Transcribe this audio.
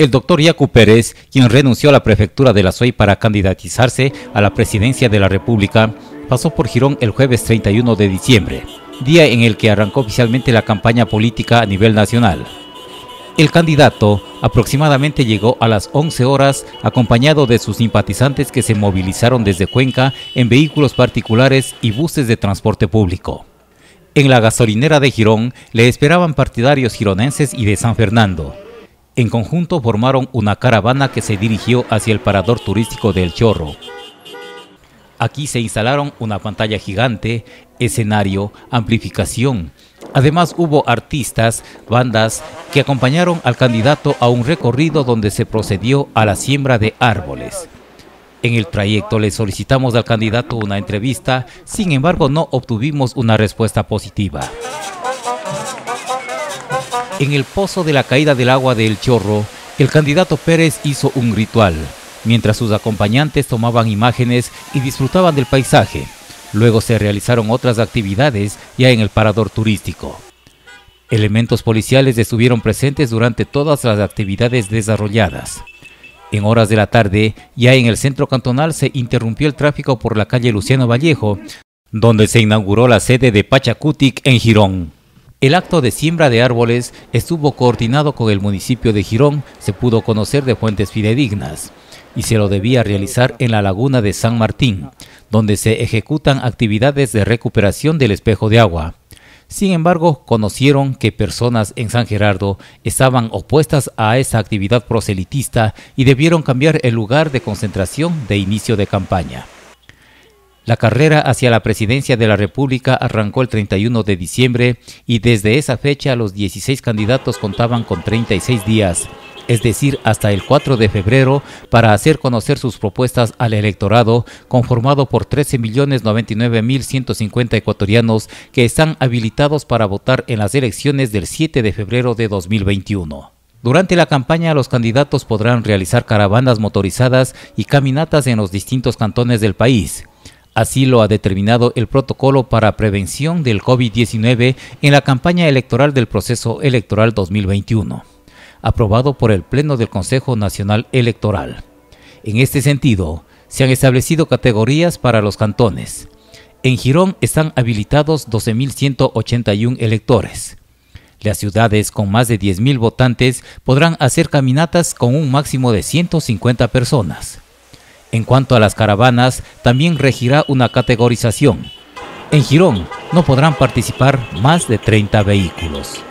El doctor Yacu Pérez, quien renunció a la prefectura de la SOI para candidatizarse a la presidencia de la República, pasó por Girón el jueves 31 de diciembre, día en el que arrancó oficialmente la campaña política a nivel nacional. El candidato aproximadamente llegó a las 11 horas acompañado de sus simpatizantes que se movilizaron desde Cuenca en vehículos particulares y buses de transporte público. En la gasolinera de Girón le esperaban partidarios gironenses y de San Fernando. En conjunto formaron una caravana que se dirigió hacia el parador turístico del Chorro. Aquí se instalaron una pantalla gigante, escenario, amplificación. Además hubo artistas, bandas que acompañaron al candidato a un recorrido donde se procedió a la siembra de árboles. En el trayecto le solicitamos al candidato una entrevista, sin embargo no obtuvimos una respuesta positiva. En el pozo de la caída del agua del Chorro, el candidato Pérez hizo un ritual, mientras sus acompañantes tomaban imágenes y disfrutaban del paisaje. Luego se realizaron otras actividades ya en el parador turístico. Elementos policiales estuvieron presentes durante todas las actividades desarrolladas. En horas de la tarde, ya en el centro cantonal se interrumpió el tráfico por la calle Luciano Vallejo, donde se inauguró la sede de Pachacutic en Girón. El acto de siembra de árboles estuvo coordinado con el municipio de Girón, se pudo conocer de fuentes fidedignas, y se lo debía realizar en la laguna de San Martín, donde se ejecutan actividades de recuperación del espejo de agua. Sin embargo, conocieron que personas en San Gerardo estaban opuestas a esa actividad proselitista y debieron cambiar el lugar de concentración de inicio de campaña. La carrera hacia la presidencia de la República arrancó el 31 de diciembre y desde esa fecha los 16 candidatos contaban con 36 días, es decir, hasta el 4 de febrero, para hacer conocer sus propuestas al electorado, conformado por 13.099.150 ecuatorianos que están habilitados para votar en las elecciones del 7 de febrero de 2021. Durante la campaña los candidatos podrán realizar caravanas motorizadas y caminatas en los distintos cantones del país. Así lo ha determinado el protocolo para prevención del COVID-19 en la campaña electoral del proceso electoral 2021, aprobado por el Pleno del Consejo Nacional Electoral. En este sentido, se han establecido categorías para los cantones. En Girón están habilitados 12.181 electores. Las ciudades con más de 10.000 votantes podrán hacer caminatas con un máximo de 150 personas. En cuanto a las caravanas, también regirá una categorización. En Girón no podrán participar más de 30 vehículos.